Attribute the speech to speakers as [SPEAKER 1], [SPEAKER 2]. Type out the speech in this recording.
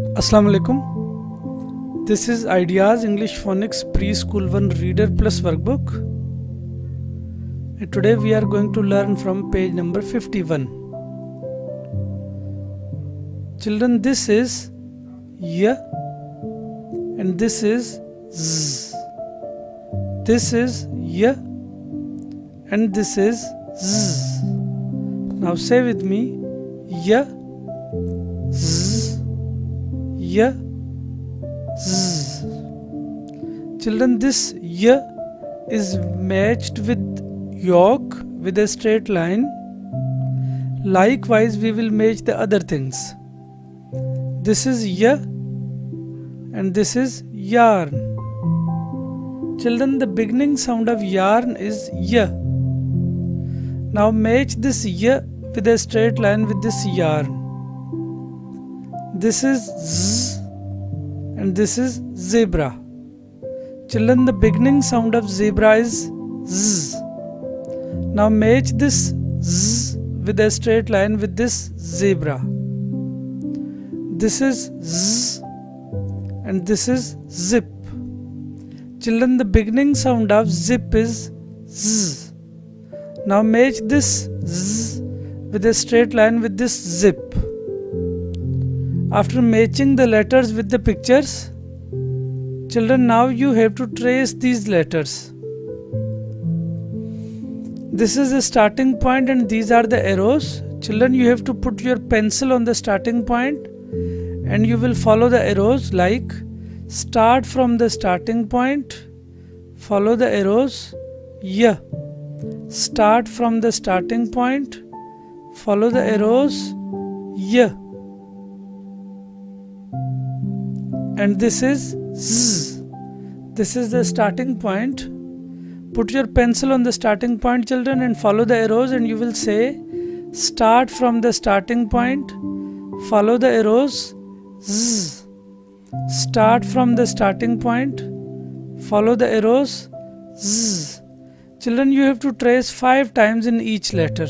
[SPEAKER 1] Assalamu alaikum. This is Ideas English Phonics Preschool 1 Reader Plus workbook. And today we are going to learn from page number 51. Children, this is Y and this is Z. This is Y and this is Z. Now say with me Y Z Y Z. Children, this Y is matched with yolk with a straight line. Likewise, we will match the other things. This is Y and this is yarn. Children, the beginning sound of yarn is Y. Now match this Y with a straight line with this yarn. This is Z and this is zebra. Children, the beginning sound of zebra is Z. Now match this Z with a straight line with this zebra. This is Z and this is zip. Children, the beginning sound of zip is Z. Now match this Z with a straight line with this zip. After matching the letters with the pictures, children now you have to trace these letters. This is the starting point and these are the arrows. Children you have to put your pencil on the starting point and you will follow the arrows like start from the starting point, follow the arrows, yeah. Start from the starting point, follow the arrows, yeah. And this is Z. This is the starting point. Put your pencil on the starting point, children, and follow the arrows, and you will say start from the starting point, follow the arrows, Z. Start from the starting point, follow the arrows, Z. Children, you have to trace five times in each letter.